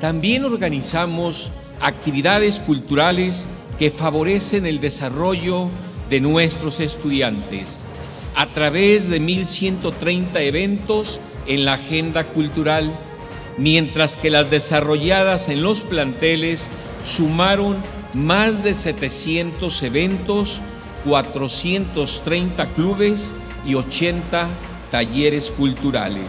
También organizamos actividades culturales que favorecen el desarrollo de nuestros estudiantes a través de 1.130 eventos en la agenda cultural, mientras que las desarrolladas en los planteles sumaron más de 700 eventos, 430 clubes y 80 talleres culturales.